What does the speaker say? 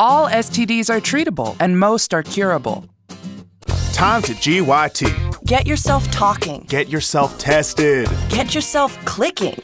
All STDs are treatable, and most are curable. Time to GYT. Get yourself talking. Get yourself tested. Get yourself clicking.